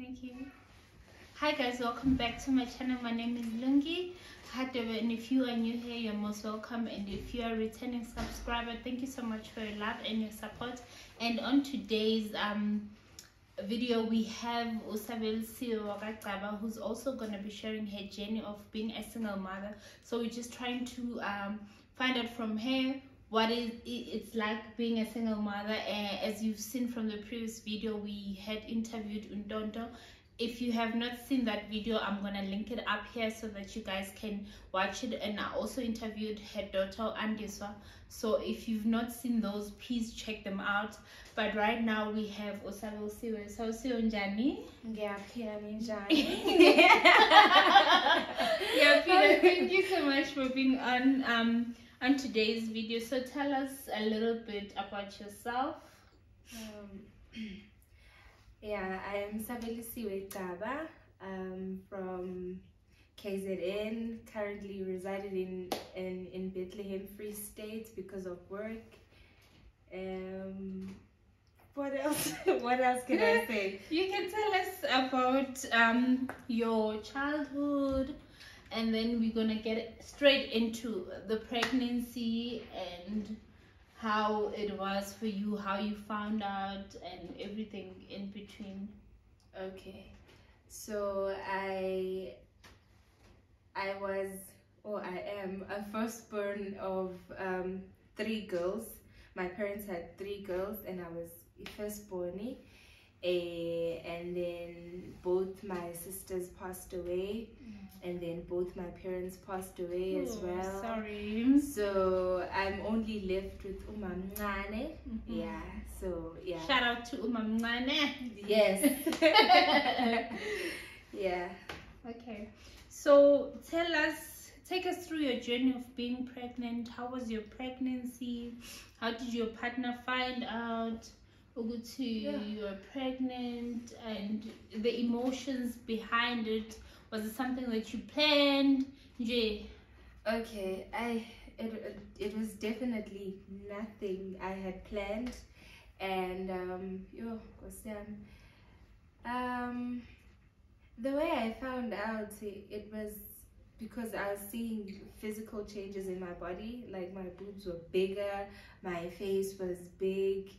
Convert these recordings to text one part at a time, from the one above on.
Thank you. Hi guys, welcome back to my channel. My name is Lungi Hadebe and if you are new here, you're most welcome. And if you are a returning subscriber, thank you so much for your love and your support. And on today's um video we have Usabel Siwagakaba who's also going to be sharing her journey of being a single mother. So we're just trying to um, find out from her what is it's like being a single mother uh, as you've seen from the previous video we had interviewed Undonto if you have not seen that video i'm gonna link it up here so that you guys can watch it and i also interviewed her daughter andiswa. So if you've not seen those please check them out. But right now we have Osabe Usiwe so Usiwe njani? Ngiyaphila yeah thank you so much for being on. Um on today's video so tell us a little bit about yourself um, yeah, I'm Sabelisiwe Gaba um, from KZN, currently resided in, in, in Bethlehem, Free State because of work. Um, what else? what else can I say? You can tell us about um, your childhood and then we're gonna get straight into the pregnancy and how it was for you, how you found out, and everything in between. Okay, so I I was or I am a firstborn of um, three girls. My parents had three girls, and I was firstborn. Uh, and then both my sisters passed away. And then both my parents passed away Ooh, as well. sorry. So i'm only left with umam mm -hmm. yeah so yeah. Shout out to uma umam yes. Yeah. Okay. So tell us take us through your journey of being pregnant. How was your pregnancy? How did your partner find out ukuthi yeah. you are pregnant and the emotions behind it was it something that you planned Jay? okay i it, it was definitely nothing i had planned and um yo um the way i found out it was because I was seeing physical changes in my body like my boobs were bigger my face was big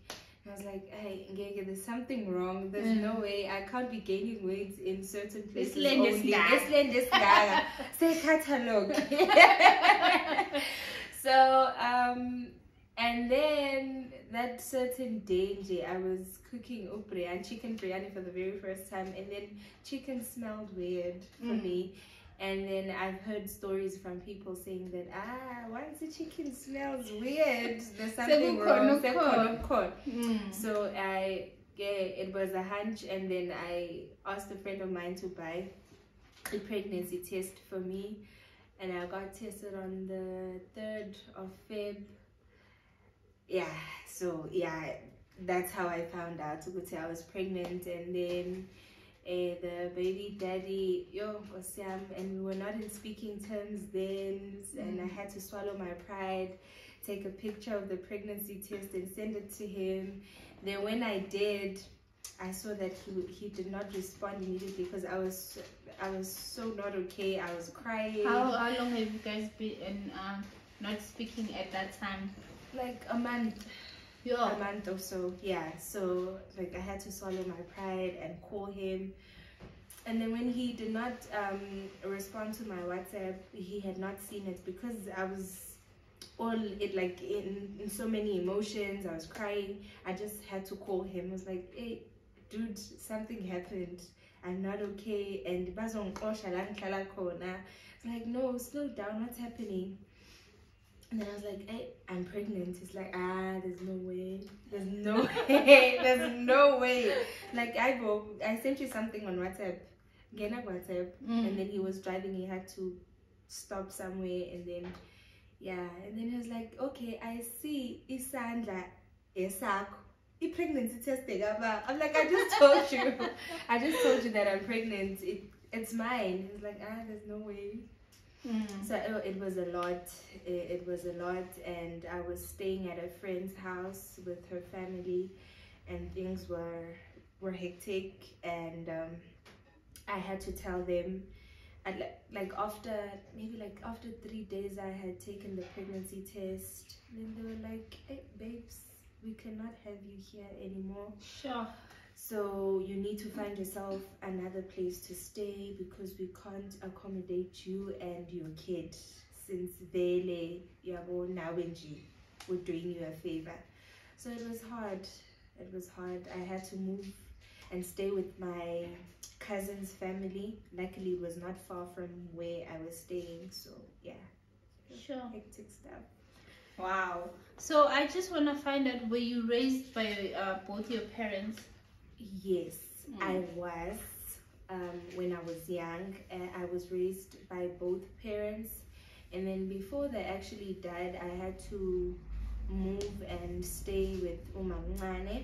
I was like, hey, Ngege, there's something wrong. There's mm. no way I can't be gaining weight in certain places this only. This land is Say catalog. so, um, and then that certain day, I was cooking upre and chicken biryani for the very first time, and then chicken smelled weird for mm. me and then I've heard stories from people saying that ah, once the chicken smells weird, there's something wrong. Mm. So I yeah, it was a hunch, and then I asked a friend of mine to buy a pregnancy test for me, and I got tested on the third of Feb. Yeah, so yeah, that's how I found out. I was pregnant, and then the baby daddy yo Osiam and we were not in speaking terms then mm. and I had to swallow my pride take a picture of the pregnancy test and send it to him. Then when I did I saw that he he did not respond immediately because I was I was so not okay. I was crying. How, how long have you guys been um, not speaking at that time? Like a month yeah. a month or so yeah. So like i had to swallow my pride and call him. And then when he did not um, respond to my whatsapp he had not seen it because i was all it like in, in so many emotions. I was crying. I just had to call him. I was like hey dude something happened. I'm not okay. And it's like no slow down. What's happening and then I was like, hey, I'm pregnant. He's like, ah, there's no way. There's no way. There's no way. Like, I go, I sent you something on WhatsApp. Get up WhatsApp. Mm. And then he was driving. He had to stop somewhere. And then, yeah. And then he was like, okay, I see Isandla Esako. pregnancy testing. I'm like, I just told you. I just told you that I'm pregnant. It, it's mine. He's like, ah, there's no way. Mm. So it, it, was a lot. It, it, was a lot, and I was staying at a friend's house with her family, and things were were hectic. And um, I had to tell them and like, like after maybe like after three days I had taken the pregnancy test then they were like hey babes we cannot have you here anymore Sure. So you need to find yourself another place to stay because we can't accommodate you and your kid since vele yabo nawe nje we're doing you a favor so it was hard it was hard i had to move and stay with my cousin's family luckily it was not far from where i was staying so yeah Sure. hectic stuff Wow. So I just want to find out were you raised by uh, both your parents? Yes, Mm. I was. Um, when I was young, uh, I was raised by both parents, and then before they actually died, I had to move and stay with Umamane.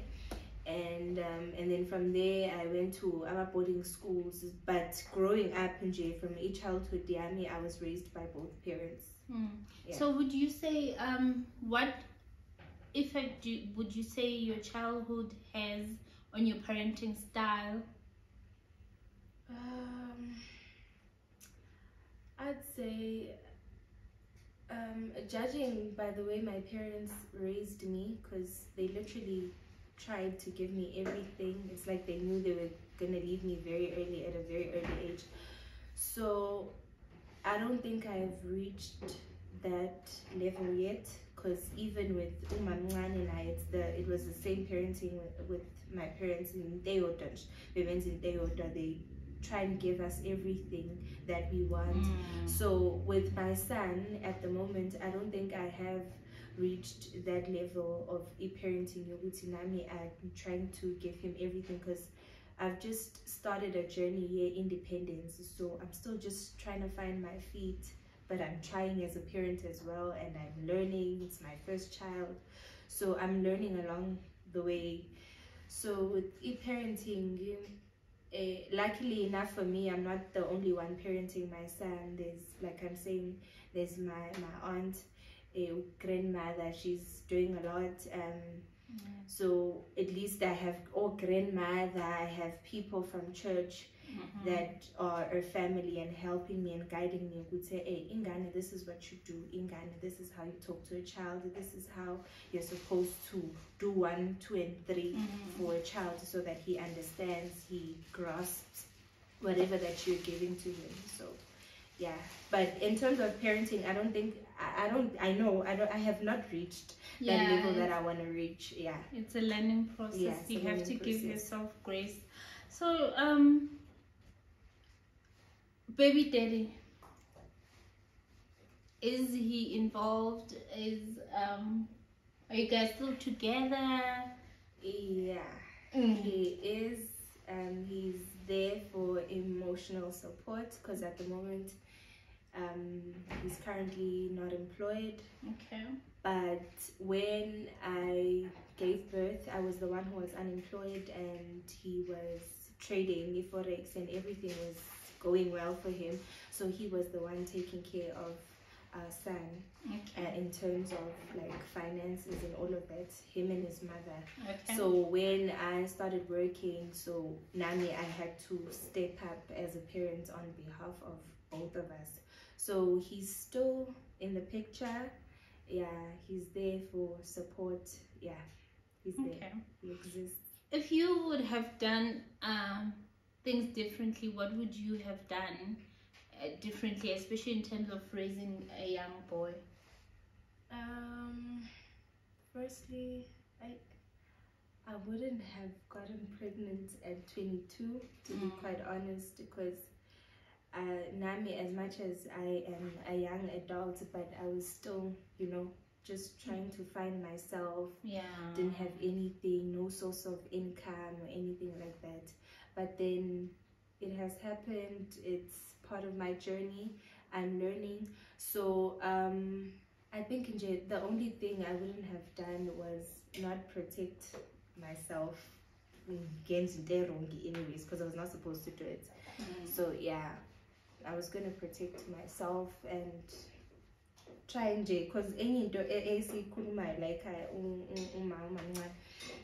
And um, and then from there I went to our boarding schools. But growing up in J from each childhood, Yami, I was raised by both parents. Hmm. Yeah. So would you say um what effect do, would you say your childhood has on your parenting style? Um, I'd say, um, judging by the way my parents raised me, because they literally tried to give me everything. It's like they knew they were gonna leave me very early at a very early age. So I don't think I've reached that level yet. Because even with Umamwan and I, it's the it was the same parenting with, with my parents in Teotan. We went in Teota, they try and give us everything that we want. Hmm. So with my son at the moment, I don't think I have reached that level of e-parenting yokuthi nami I'm trying to give him everything because I've just started a journey here independence so I'm still just trying to find my feet but I'm trying as a parent as well and I'm learning. It's my first child. So I'm learning along the way. So with e-parenting uh, luckily enough for me i'm not the only one parenting my son. There's like i'm saying there's my my aunt a grandmother. She's doing a lot um so at least i have or grandmother i have people from church Mhm. that are a family and helping me and guiding me would say hey ingane this is what you do ingane this is how you talk to a child this is how you're supposed to do one two and 3 Mhm. for a child so that he understands he grasps whatever that you're giving to him so yeah but in terms of parenting i don't think i, I don't i know i don't i have not reached that level that i want to reach yeah it's a learning process. Yeah, you have to learning give yourself grace. So, um, baby daddy, is he involved? Is um, are you guys still together? yeah Mm. he is um he's there for emotional support because at the moment um he's currently not employed Okay. but when I gave birth, I was the one who was unemployed and he was trading forex and everything was going well for him. So he was the one taking care of our son Okay. uh, in terms of like finances and all of that, him and his mother. okay. So when I started working, so Nami, I had to step up as a parent on behalf of both of us. So he's still in the picture. Yeah, he's there for support. Yeah, he's there. okay. He exists. If you would have done um, things differently, what would you have done uh, differently, especially in terms of raising a young boy? Um, firstly, I I wouldn't have gotten pregnant at 22, to be Mm. quite honest, because uh, Nami, as much as I am a young adult, but I was still, you know, just trying to find myself. Yeah. Didn't have anything, no source of income or anything like that. But then it has happened. It's part of my journey. I'm learning. So um, I think in the only thing I wouldn't have done was not protect myself against Derongi anyways because I was not supposed to do it. Mm. So yeah, I was gonna protect myself and try nje because enye into esiyikhulumayo la ekhaya u- um, u- um, uma umamncane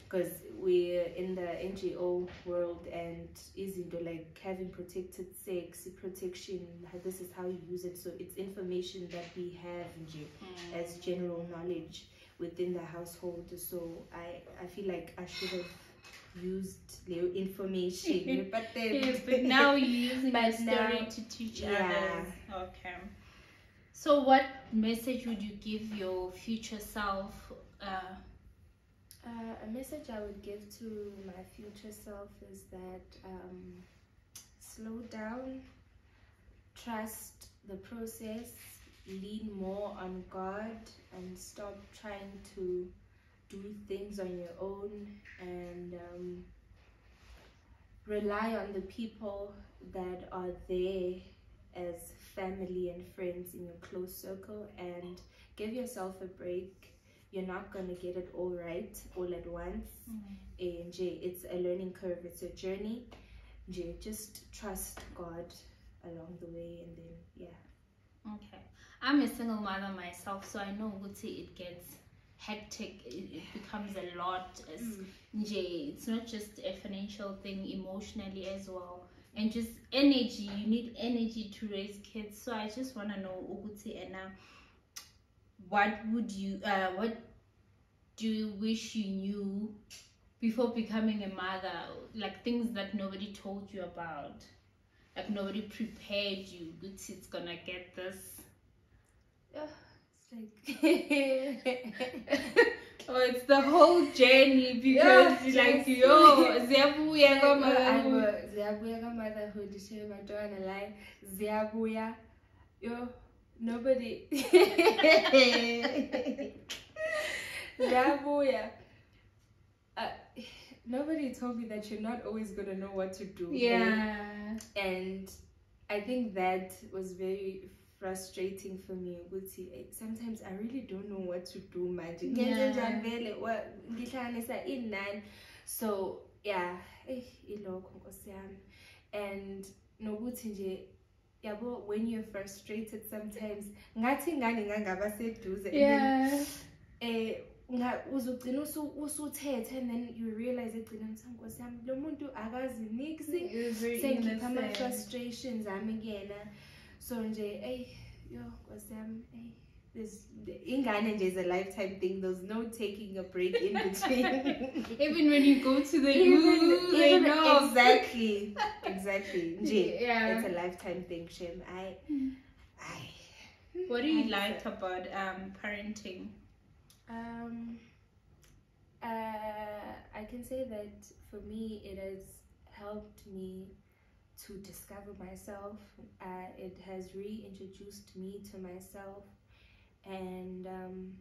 because we're in the NGO world and is izinto like having protected sex, protection, this is how you use it. So it's information that we have nje mm. as general knowledge within the household. So I, I feel like I should have used the information. but then Yes, but now you're using the But story now- to teach Yeah. others. Okay. So, what message would you give your future self? Uh, Uh, a message I would give to my future self is that um, slow down, trust the process, lean more on God, and stop trying to do things on your own and um, rely on the people that are there as family and friends in your close circle and give yourself a break you're not going to get it all right all at once mm-hmm. and nje, it's a learning curve it's a journey nje, just trust god along the way and then yeah Okay. I'm a single mother myself, so I know it gets hectic. It, becomes a lot. As mm. nje, It's not just a financial thing, emotionally as well. And just energy. You need energy to raise kids. So I just want to know, Uguti, and what would you, uh, what do you wish you knew before becoming a mother? Like things that nobody told you about. Like nobody prepared you. It's gonna get this. yeah Oh, it's the whole journey because Yeah, like yo, ziyabuya kwama- ziyabuya ka-motherhood ishe bantwana la ziyabuya. Yo nobody. Ziyabuya. Uh, nobody told me that you're not always gonna know what to do Yeah. and i think that was very frustrating for me ukuthi eh, sometimes i really don't know what to do manje. Ngenze njani vele ngihlanganisa inani. So yeah eh ilokho nkosi yami. And nokuthi nje yabo when you're frustrated sometimes ngathi ingane ngangaba seduze and then, Yeah. eh uzugcina usu- usuthethe and then you realize egcina ukuthi nkosi yami lo muntu akazi niksi It's very sengikhipha innocent. ama-frustrations ami kuyena so nje eyi yo nkosi yami eyi there's ingane nje is a lifetime thing there's no taking a break in between Even when you go to the even, even know. exactly exactly nje Yeah. it's a lifetime thing shem i i What do you I- like about um parenting? Um, uh, I can say that for me, it has helped me to discover myself. Uh, it has reintroduced me to myself, and um,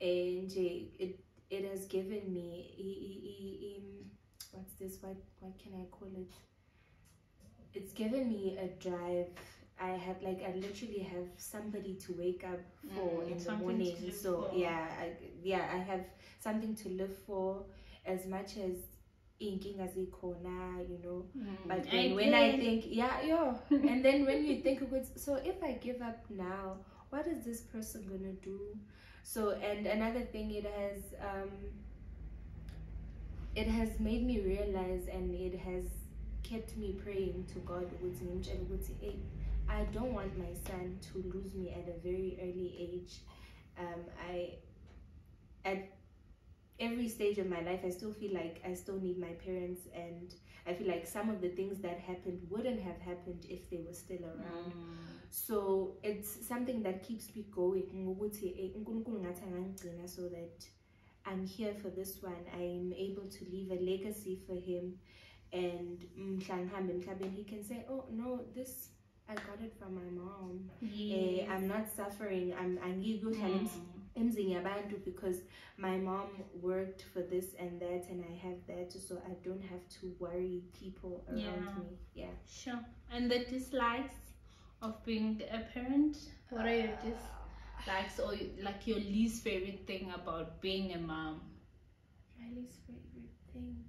and it it has given me e- e- e- what's this? What what can I call it? It's given me a drive. I have like I literally have somebody to wake up for Mm, in the morning. So for. yeah, I, yeah, I have something to live for. As much as inkinga zikhona, you know. But Mm, then when I think, yeah, yo, and then when you think it, so if I give up now, what is this person gonna do? So and another thing, it has um, it has made me realize, and it has kept me praying to God. ukuthi ngimtshele ukuthi, "Hey, I don't want my son to lose me at a very early age. Um, I at every stage of my life, I still feel like I still need my parents, and I feel like some of the things that happened wouldn't have happened if they were still around. Mm. So it's something that keeps me going. So that I'm here for this one. I'm able to leave a legacy for him, and mhla ngihambe emhlabeni, he can say, "Oh no, this I got it from my mom. Eh, Yes. I'm not suffering. I'm ems- Mm. Emzini yabantu because my mom worked for this and that and I have that so I don't have to worry people around Yeah. me. Yeah. Sure. And the dislikes of being a parent? What are your dislikes or like your least favorite thing about being a mom? My least favorite thing.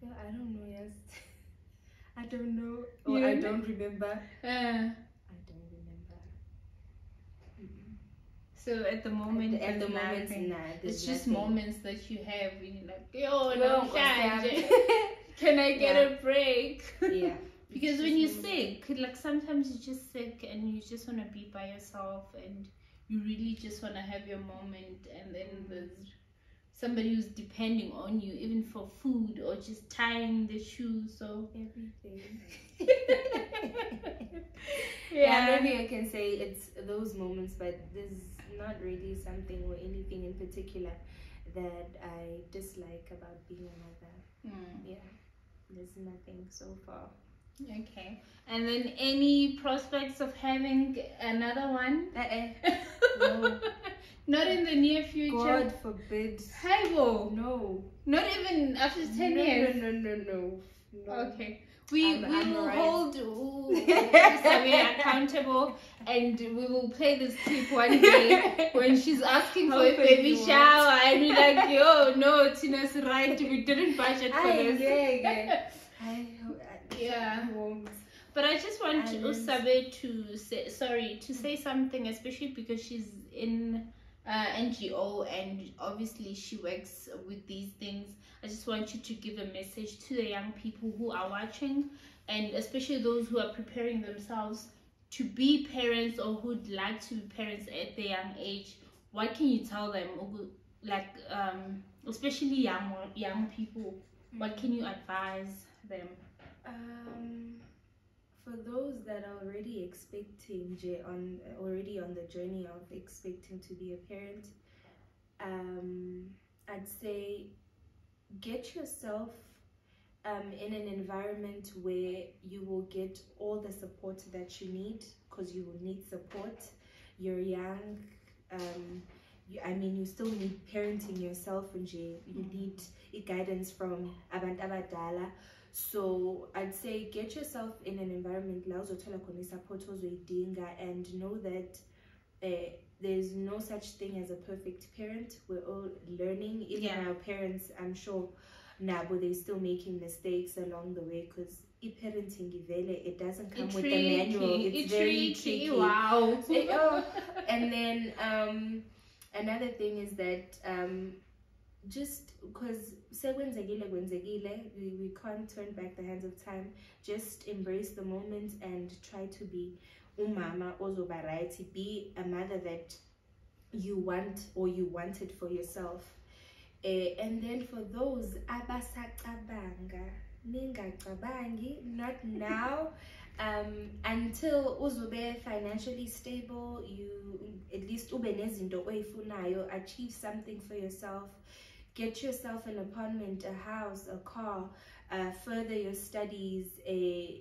Well, I don't know, yes. I don't know. Or You I don't don't remember. Uh, I don't remember. Mm-mm. So at the moment, at, the moment, nah, it's just nothing. moments that you have when you're like, yo, no, can I get Yeah. a break? yeah. Because when you're sick, like sometimes you're just sick and you just want to be by yourself and you really just want to have your moment, and then mm-hmm. there's somebody who's depending on you, even for food or just tying the shoes. So, everything. yeah. Yeah, maybe I can say it's those moments, but there's not really something or anything in particular that I dislike about being a mother. Mm, Yeah, there's nothing so far. okay. And then any prospects of having another one? Uh-uh. No. Not in the near future. God forbid. Whoa. No. Not even after 10 no, years. No, no, no, no. no. Okay. We, we will hold Sabi accountable and we will play this clip one day when she's asking for a baby shower and we're like, yo, no, Tina's right. We didn't budget for I, this. yeah, yeah. I, I, Yeah. But I just want Usabe to say sorry to say something, especially because she's in uh, NGO and obviously she works with these things. I just want you to give a message to the young people who are watching, and especially those who are preparing themselves to be parents or who'd like to be parents at the young age. What can you tell them, like um, especially young young people? What can you advise them? Um, for those that are already expecting J on already on the journey of expecting to be a parent, um, I'd say get yourself um, in an environment where you will get all the support that you need because you will need support. You're young. Um, you, I mean, you still need parenting yourself, and you need guidance from abantu abadala. So I'd say get yourself in an environment la uzothola khona i-support ozoyidinga and know that uh, there's no such thing as a perfect parent. We're all learning. Even Yeah. our parents, I'm sure, nabo they're still making mistakes along the way because parenting it doesn't come with the manual. It's very tricky. Wow. Eh, oh, and then um, another thing is that um, just because we, we can't turn back the hands of time. Just embrace the moment and try to be umama ozoba be a mother that you want or you wanted for yourself. Eh, and then for those abasacabanga not now. Um until uzube financially stable you at least ube nezinto oyifunayo achieve something for yourself get yourself an apartment a house a car uh, further your studies eh,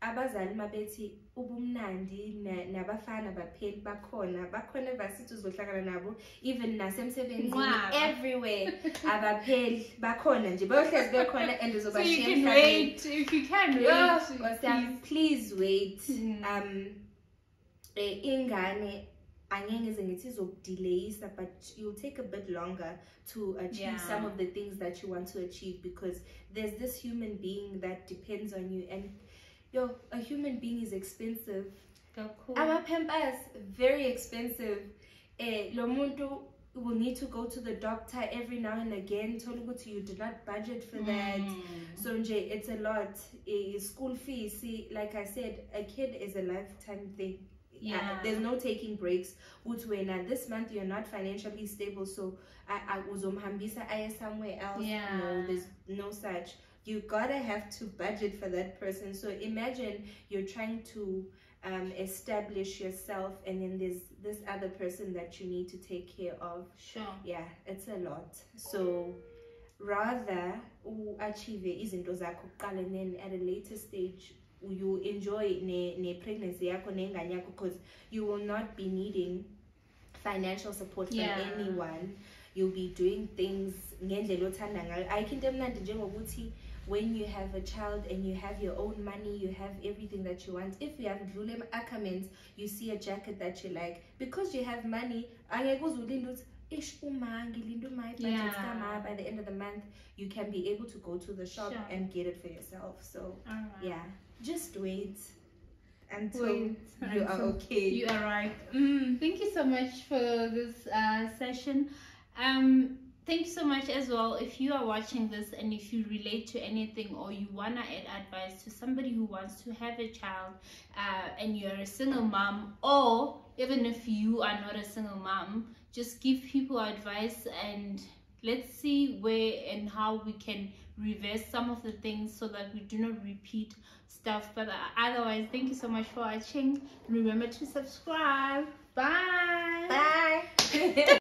abazali mabethi ubumnandi na- nabafana bapheli bakhona bakhona evasithi uzohlangana nabo even nasemsebenzini everywhere abapheli bakhona nje bayohlezi bekhona and so uzobashiya you can emhlabeni. wait. If you can Yeah, wait, please wait Mm. um eh, ingane angeke ngize ngithi izokudelayisa but you'll take a bit longer to achieve Yeah. some of the things that you want to achieve because there's this human being that depends on you and yo a human being is expensive Kakhulu. ama-pampers very expensive eh lo muntu will need to go to the doctor every now and again thola ukuthi you did not budget for that Mm. so nje it's a lot Eh, school fees see like i said a kid is a lifetime thing Yeah. There's no taking breaks uthi wena this month you're not financially stable so I, I uzomhambisa aye somewhere else Yeah. no there's no such you gotta have to budget for that person so imagine you're trying to um, establish yourself and then there's this other person that you need to take care of Sure. yeah it's a lot so rather u-achieve izinto zakho kuqala and then at a later stage you enjoy ne, ne pregnancy yakho nengane yakho because you will not be needing financial support from Yeah. anyone. You'll be doing things ngendlela othanda ngayo. Ayikho into emnandi njengokuthi when you have a child and you have your own money you have everything that you want if you have dlule ackermans you see a jacket that you like. Because you have money angeke uze ulinde ukuthi ish uma ngilinde uma ibudget Yeah. by the end of the month you can be able to go to the shop and get it for yourself so Alright. yeah just wait until Wait you are until okay. You arrive. Mm. Thank you so much for this uh, session. Um, thank you so much as well. If you are watching this and if you relate to anything or you wanna add advice to somebody who wants to have a child, uh, and you're a single mom, or even if you are not a single mom, just give people advice and let's see where and how we can reverse some of the things so that we do not repeat stuff. But uh, otherwise thank you so much for watching. Remember to subscribe. Bye. Bye.